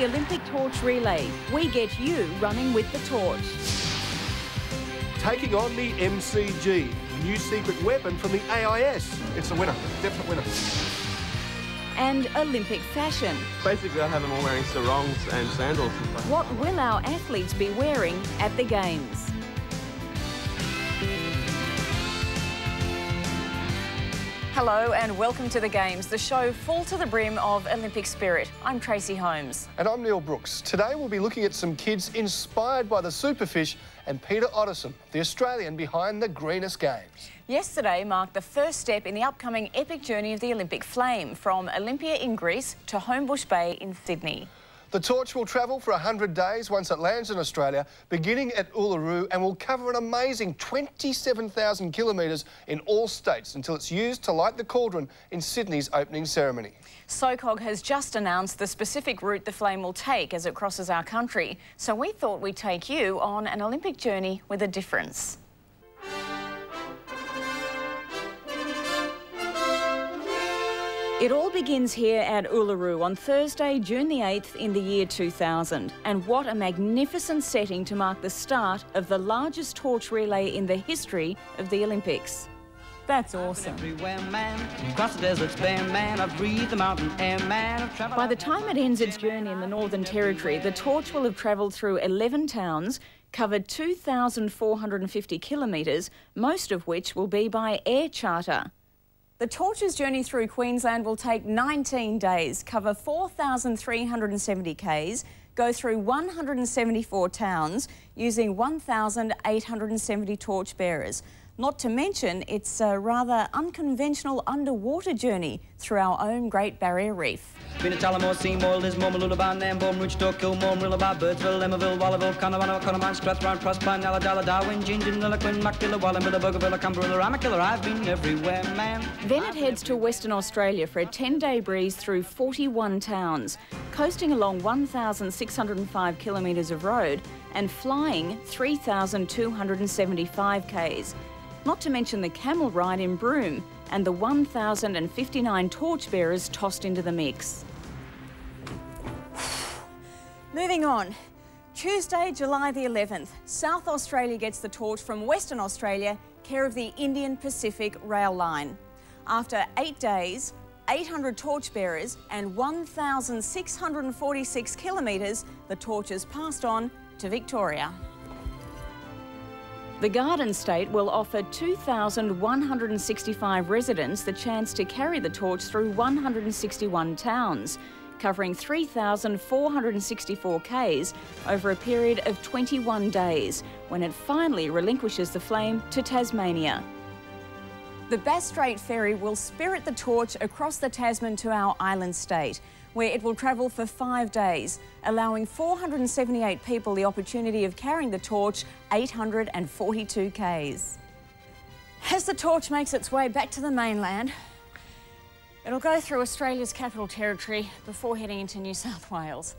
The Olympic Torch Relay. We get you running with the torch. Taking on the MCG, a new secret weapon from the AIS. It's a winner, definite winner. And Olympic fashion. Basically, I have them all wearing sarongs and sandals. What will our athletes be wearing at the Games? Hello and welcome to the Games, the show full to the brim of Olympic spirit. I'm Tracy Holmes. And I'm Neil Brooks. Today we'll be looking at some kids inspired by the superfish and Peter Ottesen, the Australian behind the Greenest Games. Yesterday marked the first step in the upcoming epic journey of the Olympic flame from Olympia in Greece to Homebush Bay in Sydney. The torch will travel for 100 days once it lands in Australia, beginning at Uluru, and will cover an amazing 27,000 kilometres in all states until it's used to light the cauldron in Sydney's opening ceremony. SOCOG has just announced the specific route the flame will take as it crosses our country, so we thought we'd take you on an Olympic journey with a difference. It all begins here at Uluru on Thursday, June the 8th in the year 2000. And what a magnificent setting to mark the start of the largest torch relay in the history of the Olympics. That's awesome. By the time it ends its journey in the Northern Territory, the torch will have travelled through 11 towns, covered 2,450 kilometres, most of which will be by air charter. The Torch's journey through Queensland will take 19 days, cover 4,370 k's, go through 174 towns using 1,870 torchbearers. Not to mention its a rather unconventional underwater journey through our own Great Barrier Reef. Seymour, Lismore, Birdsville, Wallaville, Strathround, Proserpine, Darwin, Buggerville, I've been everywhere, man. Then it heads to Western Australia for a 10-day breeze through 41 towns, coasting along 1,605 kilometres of road and flying 3,275 k's not to mention the camel ride in Broome and the 1,059 torchbearers tossed into the mix. Moving on. Tuesday, July the 11th, South Australia gets the torch from Western Australia, care of the Indian Pacific Rail Line. After eight days, 800 torchbearers and 1,646 kilometres, the torch is passed on to Victoria. The Garden State will offer 2,165 residents the chance to carry the torch through 161 towns, covering 3,464 Ks over a period of 21 days, when it finally relinquishes the flame to Tasmania. The Bass Strait Ferry will spirit the torch across the Tasman to our island state, where it will travel for five days, allowing 478 people the opportunity of carrying the torch 842 Ks. As the torch makes its way back to the mainland, it'll go through Australia's capital territory before heading into New South Wales.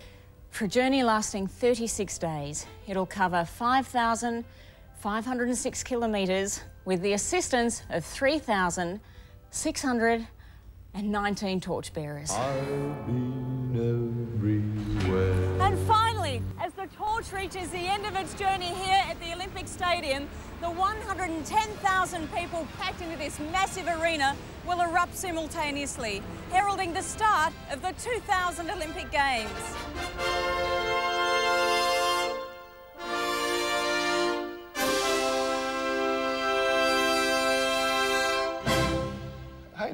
For a journey lasting 36 days, it'll cover 5,506 kilometres with the assistance of 3,619 torchbearers. And finally, as the torch reaches the end of its journey here at the Olympic Stadium, the 110,000 people packed into this massive arena will erupt simultaneously, heralding the start of the 2000 Olympic Games.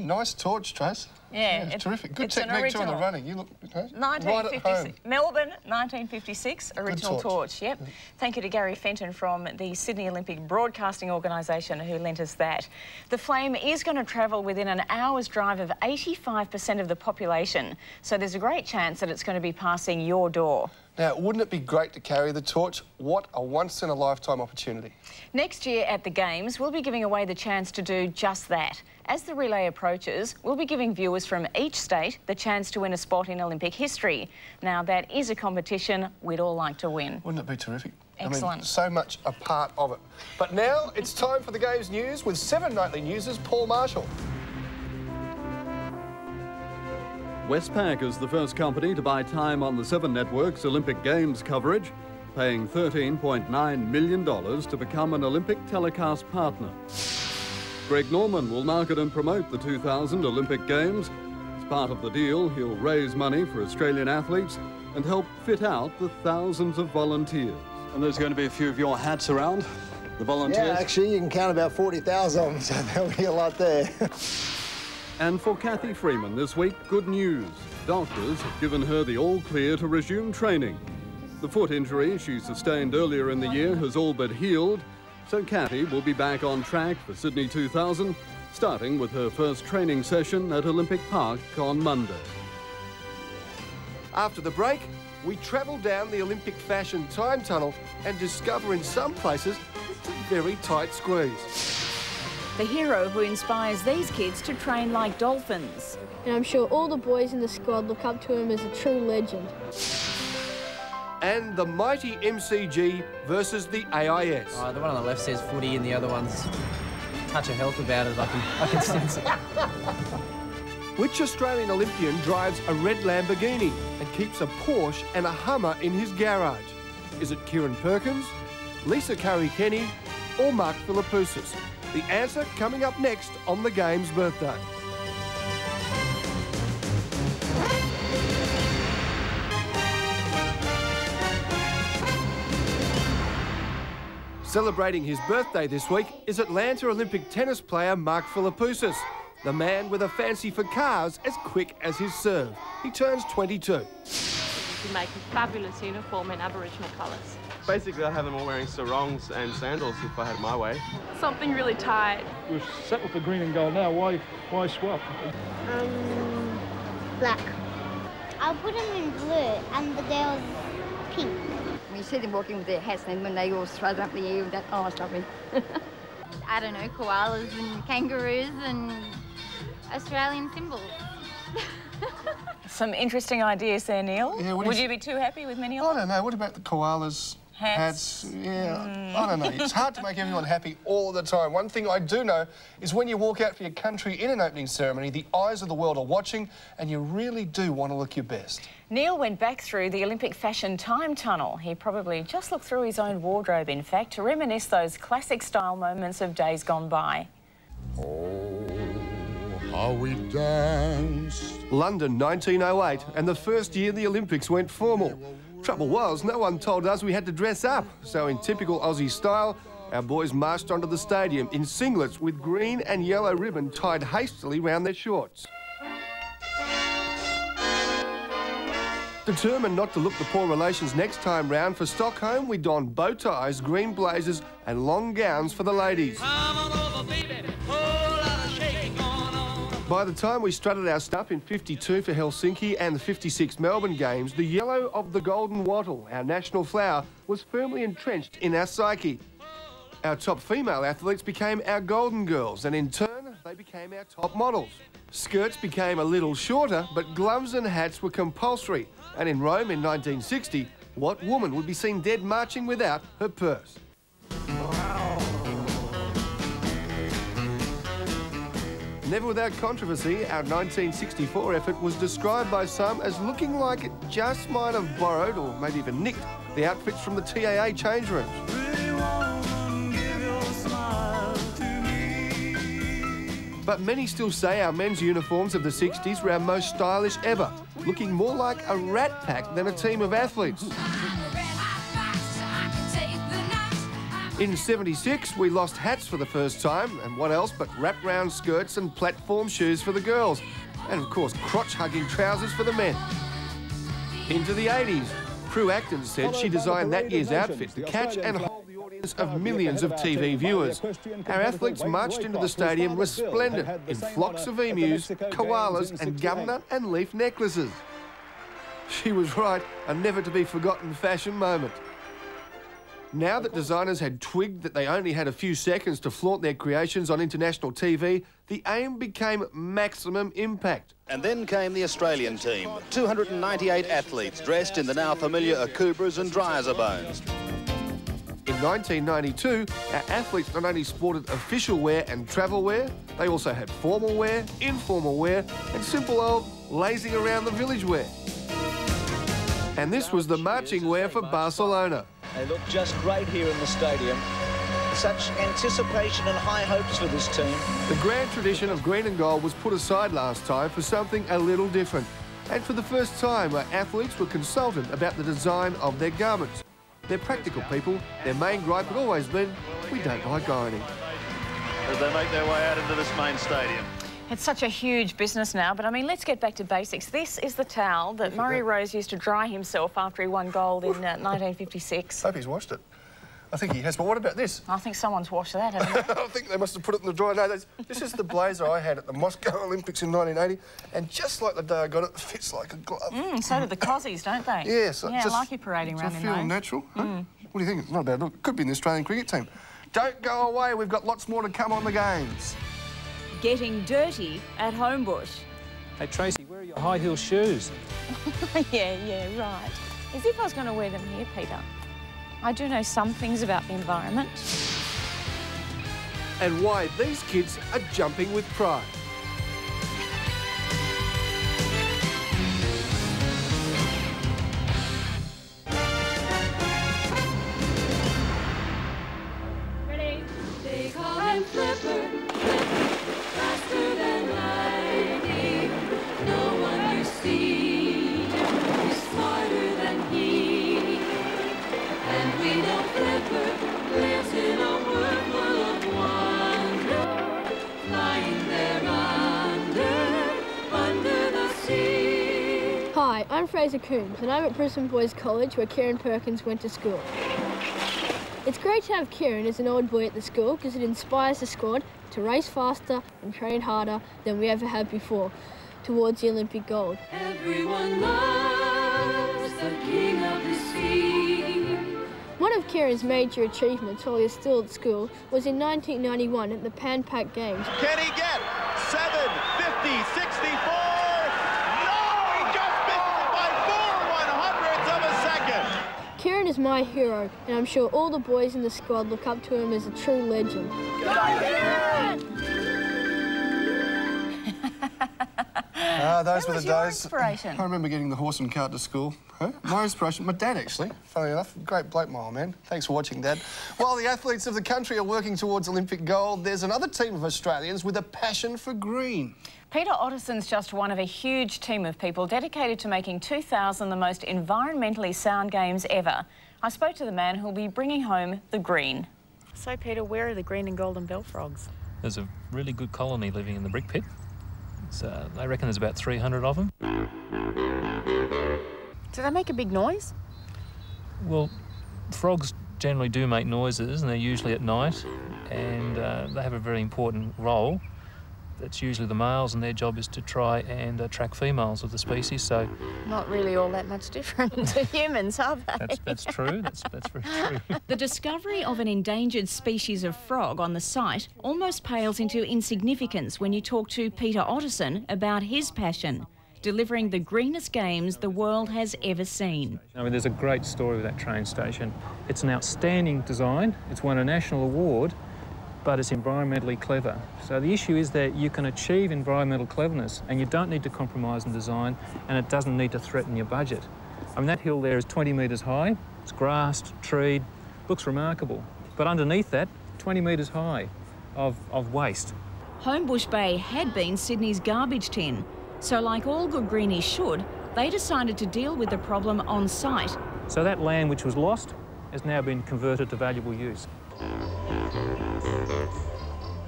Nice torch, Trace. Yeah, yeah it's, it's, terrific. Good technique too on the running. You look okay? 1956, Melbourne, 1956, original torch. torch. Yep. Mm. Thank you to Gary Fenton from the Sydney Olympic Broadcasting Organisation who lent us that. The flame is going to travel within an hour's drive of 85% of the population, so there's a great chance that it's going to be passing your door. Now, wouldn't it be great to carry the torch? What a once-in-a-lifetime opportunity. Next year at the Games, we'll be giving away the chance to do just that. As the relay approaches, we'll be giving viewers from each state the chance to win a spot in Olympic history. Now, that is a competition we'd all like to win. Wouldn't it be terrific? Excellent. I mean, so much a part of it. But now it's time for the Games News with Seven Nightly News' Paul Marshall. Westpac is the first company to buy time on the Seven Network's Olympic Games coverage, paying $13.9 million to become an Olympic telecast partner. Greg Norman will market and promote the 2000 Olympic Games. As part of the deal, he'll raise money for Australian athletes and help fit out the thousands of volunteers. And there's going to be a few of your hats around, the volunteers? Yeah, actually, you can count about 40,000 of them, so there'll be a lot there. and for Cathy Freeman this week, good news. Doctors have given her the all clear to resume training. The foot injury she sustained earlier in the year has all but healed, so Cathy will be back on track for Sydney 2000, starting with her first training session at Olympic Park on Monday. After the break, we travel down the Olympic fashion time tunnel and discover in some places it's a very tight squeeze. The hero who inspires these kids to train like dolphins. And I'm sure all the boys in the squad look up to him as a true legend and the mighty MCG versus the AIS. Oh, the one on the left says footy and the other one's touch of health about it. I can, I can sense it. Which Australian Olympian drives a red Lamborghini and keeps a Porsche and a Hummer in his garage? Is it Kieran Perkins, Lisa Curry-Kenny or Mark Philippoussis? The answer coming up next on the Games birthday. Celebrating his birthday this week is Atlanta Olympic tennis player Mark Philippoussis, the man with a fancy for cars as quick as his serve. He turns 22. You make a fabulous uniform in Aboriginal colours. Basically, I'd have them all wearing sarongs and sandals if I had my way. Something really tight. We've settled for green and gold now. Why, why swap? Um, black. I'll put them in blue and the girls pink. You see them walking with their hats, and when they all strut up the air with that, oh, stop me. I don't know, koalas and kangaroos and Australian symbols. Some interesting ideas there, Neil. Yeah, Would you... you be too happy with many of them? I don't know. What about the koalas? Hats. Hats. Yeah, mm. I don't know. It's hard to make everyone happy all the time. One thing I do know is when you walk out for your country in an opening ceremony, the eyes of the world are watching and you really do want to look your best. Neil went back through the Olympic fashion time tunnel. He probably just looked through his own wardrobe, in fact, to reminisce those classic style moments of days gone by. Oh, how we danced. London 1908, and the first year the Olympics went formal. Trouble was, no one told us we had to dress up. So in typical Aussie style, our boys marched onto the stadium in singlets with green and yellow ribbon tied hastily round their shorts. Determined not to look the poor relations next time round, for Stockholm we donned bow ties, green blazers and long gowns for the ladies. By the time we strutted our stuff in 52 for Helsinki and the 56 Melbourne Games, the yellow of the golden wattle, our national flower, was firmly entrenched in our psyche. Our top female athletes became our golden girls, and in turn, they became our top models. Skirts became a little shorter, but gloves and hats were compulsory. And in Rome in 1960, what woman would be seen dead marching without her purse? Never without controversy, our 1964 effort was described by some as looking like it just might have borrowed or maybe even nicked the outfits from the TAA change rooms. But many still say our men's uniforms of the 60s were our most stylish ever, looking more like a rat pack than a team of athletes. In 76, we lost hats for the first time, and what else but wrap-round skirts and platform shoes for the girls, and of course crotch-hugging trousers for the men. Into the 80s, Prue Acton said she designed that year's outfit to catch and hold the audience of millions of TV viewers. Our athletes marched into the stadium resplendent in flocks of emus, koalas and gumnut and leaf necklaces. She was right, a never-to-be-forgotten fashion moment. Now that designers had twigged that they only had a few seconds to flaunt their creations on international TV, the aim became maximum impact. And then came the Australian team, 298 athletes dressed in the now familiar Akubras and Driza-Bones. In 1992, our athletes not only sported official wear and travel wear, they also had formal wear, informal wear, and simple old lazing around the village wear. And this was the marching wear for Barcelona. They look just great here in the stadium. Such anticipation and high hopes for this team. The grand tradition of green and gold was put aside last time for something a little different. And for the first time, our athletes were consulted about the design of their garments. They're practical people. Their main gripe had always been, we don't like ironing. As they make their way out into this main stadium. It's such a huge business now, but I mean, let's get back to basics. This is the towel that Murray Rose used to dry himself after he won gold in uh, 1956. Hope he's washed it. I think he has, but what about this? I think someone's washed that? I think they must have put it in the dryer. No, this is the blazer I had at the Moscow Olympics in 1980, and just like the day I got it, it fits like a glove. Mm, so do the Cossies, don't they? Yes. Yeah, just, I like you parading around in feel those. natural. Huh? Mm. What do you think? It's not a bad look. Could be in the Australian cricket team. Don't go away. We've got lots more to come on the games. Getting dirty at Homebush. Hey, Tracy, where are your high heel shoes? yeah, yeah, right. As if I was going to wear them here, Peter. I do know some things about the environment. And why these kids are jumping with pride. Ready? They call him Flipper, I'm Fraser Coombs, and I'm at Brisbane Boys College where Kieran Perkins went to school. It's great to have Kieran as an old boy at the school because it inspires the squad to race faster and train harder than we ever have before towards the Olympic gold. Everyone loves the king of the sea. One of Kieran's major achievements while he was still at school was in 1991 at the Pan Pac Games. Can he get 7, 50, 64? No! He just misses by four one hundredths of a second. Kieran is my hero, and I'm sure all the boys in the squad look up to him as a true legend. Ah, those That were was the your days. inspiration. I remember getting the horse and cart to school. Huh? My inspiration, my dad actually. Funny enough, great bloke, my old man. Thanks for watching, Dad. While the athletes of the country are working towards Olympic gold, there's another team of Australians with a passion for green. Peter Ottesen's just one of a huge team of people dedicated to making 2000 the most environmentally sound games ever. I spoke to the man who'll be bringing home the green. So, Peter, where are the green and golden bell frogs? There's a really good colony living in the brick pit. So they reckon there's about 300 of them. Do they make a big noise? Well, frogs generally do make noises, and they're usually at night, and uh, they have a very important role. That's usually the males, and their job is to try and attract females of the species. So Not really all that much different to humans, are they? that's that's true. That's that's very true. The discovery of an endangered species of frog on the site almost pales into insignificance when you talk to Peter Ottesen about his passion, delivering the greenest games the world has ever seen. I mean, there's a great story with that train station. It's an outstanding design. It's won a national award, but it's environmentally clever. So the issue is that you can achieve environmental cleverness and you don't need to compromise in design and it doesn't need to threaten your budget. I mean, that hill there is 20 metres high. It's grassed, treed, looks remarkable. But underneath that, 20 metres high of, of waste. Homebush Bay had been Sydney's garbage tin, so like all good greenies should, they decided to deal with the problem on site. So that land which was lost has now been converted to valuable use.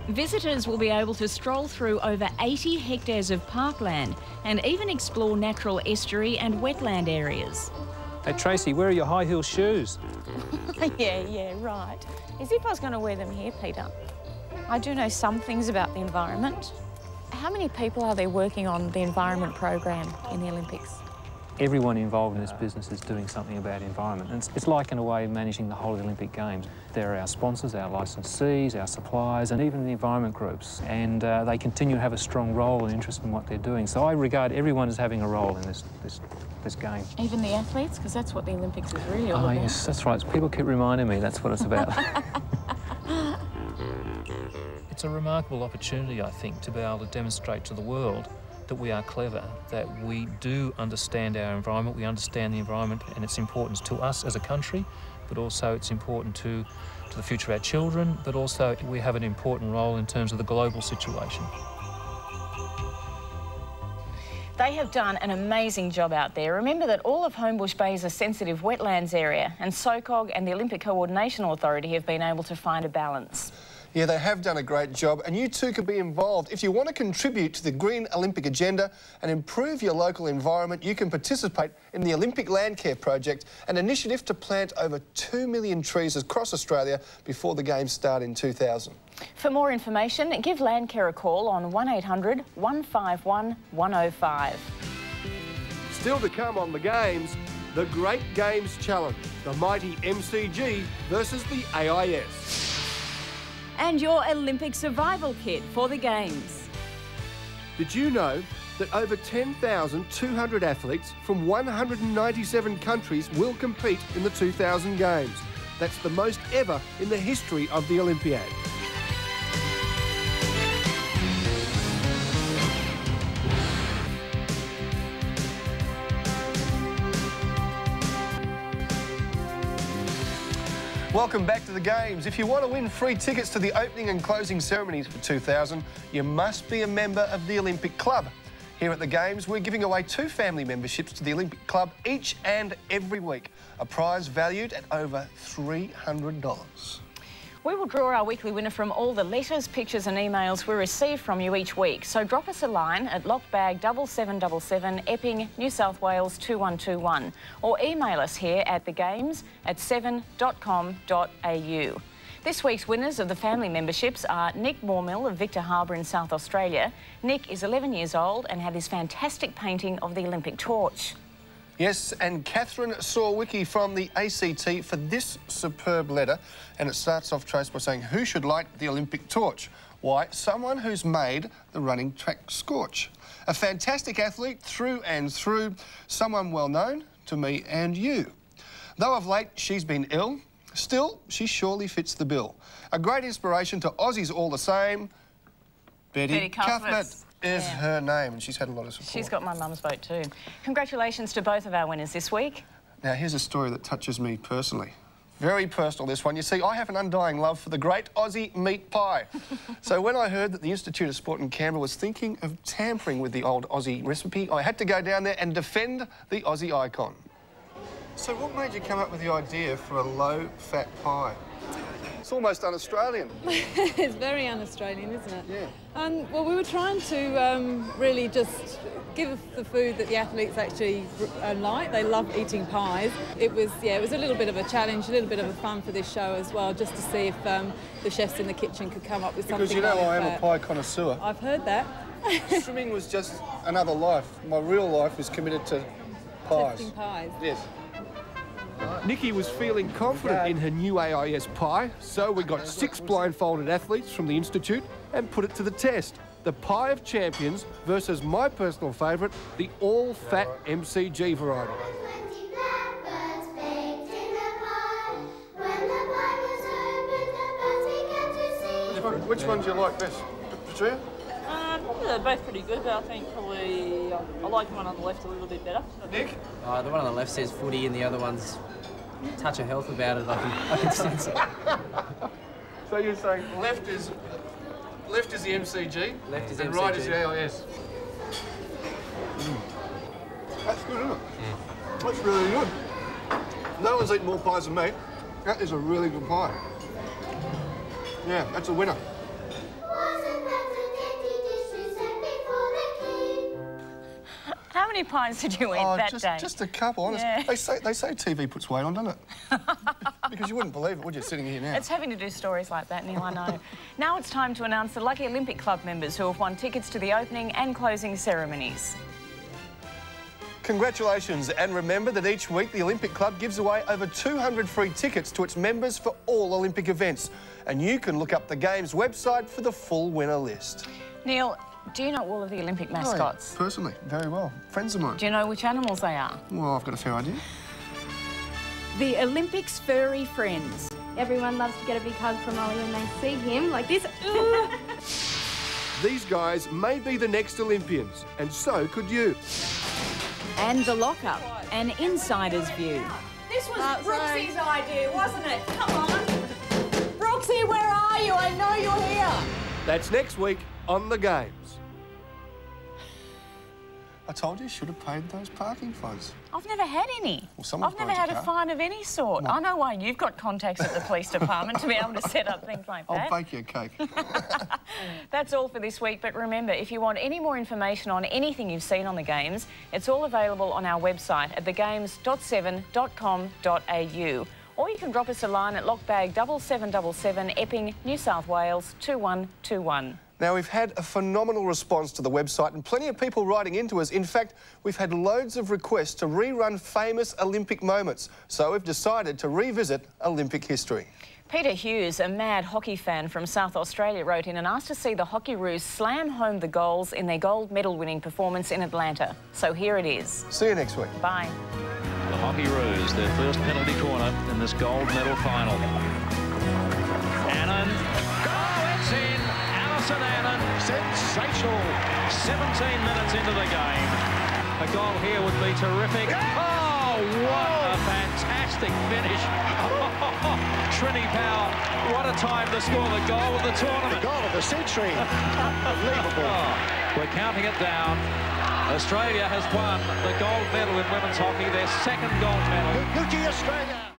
Visitors will be able to stroll through over 80 hectares of parkland and even explore natural estuary and wetland areas. Hey, Tracy, where are your high heel shoes? yeah, yeah, right. As if I was going to wear them here, Peter. I do know some things about the environment. How many people are there working on the environment program in the Olympics? Everyone involved in this business is doing something about environment. And it's, it's like, in a way, managing the whole Olympic Games. They're our sponsors, our licensees, our suppliers, and even the environment groups. And uh, they continue to have a strong role and interest in what they're doing. So I regard everyone as having a role in this, this, this game. Even the athletes, because that's what the Olympics is really all Oh, about. yes, that's right. People keep reminding me that's what it's about. it's a remarkable opportunity, I think, to be able to demonstrate to the world that we are clever, that we do understand our environment, we understand the environment and its importance to us as a country, but also it's important to, to the future of our children, but also we have an important role in terms of the global situation. They have done an amazing job out there. Remember that all of Homebush Bay is a sensitive wetlands area, and SOCOG and the Olympic Coordination Authority have been able to find a balance. Yeah, they have done a great job, and you too can be involved. If you want to contribute to the Green Olympic agenda and improve your local environment, you can participate in the Olympic Land Care Project, an initiative to plant over 2 million trees across Australia before the Games start in 2000. For more information, give Landcare a call on 1800 151 105. Still to come on the Games, the Great Games Challenge, the mighty MCG versus the AIS. And your Olympic survival kit for the Games. Did you know that over 10,200 athletes from 197 countries will compete in the 2000 Games? That's the most ever in the history of the Olympiad. Welcome back to the Games. If you want to win free tickets to the opening and closing ceremonies for 2000, you must be a member of the Olympic Club. Here at the Games, we're giving away two family memberships to the Olympic Club each and every week, a prize valued at over $300. We will draw our weekly winner from all the letters, pictures and emails we receive from you each week. So drop us a line at lockbag 7777 Epping, New South Wales 2121 or email us here at the games at 7.com.au. This week's winners of the family memberships are Nick Moormill of Victor Harbour in South Australia. Nick is 11 years old and had his fantastic painting of the Olympic torch. Yes, and Catherine Sawicki from the ACT for this superb letter. And it starts off, Trace, by saying, Who should light the Olympic torch? Why, someone who's made the running track scorch. A fantastic athlete through and through, someone well known to me and you. Though of late she's been ill, still she surely fits the bill. A great inspiration to Aussies all the same. Betty, Betty Cuthbert. Is Yeah. her name, and she's had a lot of support. She's got my mum's vote too. Congratulations to both of our winners this week. Now, here's a story that touches me personally. Very personal, this one. You see, I have an undying love for the great Aussie meat pie. so when I heard that the Institute of Sport in Canberra was thinking of tampering with the old Aussie recipe, I had to go down there and defend the Aussie icon. So what made you come up with the idea for a low-fat pie? It's almost un-Australian. it's very un-Australian, isn't it? Yeah. Um, well, we were trying to um, really just give the food that the athletes actually uh, like. They love eating pies. It was, yeah, it was a little bit of a challenge, a little bit of a fun for this show as well, just to see if um, the chefs in the kitchen could come up with something. Because you know I am a pie connoisseur. I've heard that. Swimming was just another life. My real life is committed to pies. Testing pies. Yes. Nikki was feeling confident in her new AIS pie, so we got six blindfolded athletes from the Institute and put it to the test. The Pie of Champions versus my personal favourite, the all-fat MCG variety. Which, one, which one do you like best? Petria? Um, they're both pretty good, but I think probably uh, I like the one on the left a little bit better. Nick? Uh, the one on the left says footy and the other one's touch of health about it. I can, I can sense it. So you're saying left is left is the MCG, Left is and right is MCG. the AIS. Mm. That's good, isn't it? That's really good. No one's eaten more pies than me. That is a really good pie. Yeah, that's a winner. Many pies did you eat Oh, that just, day? just a couple, honestly. Yeah. They say they say TV puts weight on, doesn't it? because you wouldn't believe it, would you, sitting here now? It's having to do stories like that, Neil, I know. now it's time to announce the lucky Olympic Club members who have won tickets to the opening and closing ceremonies. Congratulations, and remember that each week the Olympic Club gives away over 200 free tickets to its members for all Olympic events. And you can look up the Games website for the full winner list. Neil, do you know all of the Olympic mascots? Oh. Personally, very well. Friends of mine. Do you know which animals they are? Well, I've got a fair idea. The Olympics furry friends. Everyone loves to get a big hug from Ollie when they see him, like this. These guys may be the next Olympians, and so could you. And the lockup, an insider's view. This was Brooksy's idea, wasn't it? Come on. Brooksy, where are you? I know you're here. That's next week on The Games. I told you you should have paid those parking fines. I've never had any. Well, I've never had your a fine of any sort. I know why you've got contacts at the police department to be able to set up things like that. I'll bake you a cake. That's all for this week, but remember, if you want any more information on anything you've seen on the Games, it's all available on our website at thegames.7.com.au. Or you can drop us a line at lockbag 7777 Epping, New South Wales 2121. Now, we've had a phenomenal response to the website and plenty of people writing into us. In fact, we've had loads of requests to rerun famous Olympic moments. So we've decided to revisit Olympic history. Peter Hughes, a mad hockey fan from South Australia, wrote in and asked to see the Hockeyroos slam home the goals in their gold medal winning performance in Atlanta. So here it is. See you next week. Bye. The Hockeyroos, their first penalty corner in this gold medal final. Annan. Sensational. 17 minutes into the game. A goal here would be terrific. Oh, what a oh. fantastic finish. Trini Power, what a time to score the goal of the tournament. The goal of the century. Unbelievable. Oh, we're counting it down. Australia has won the gold medal in women's hockey, their second gold medal. Gucci Australia.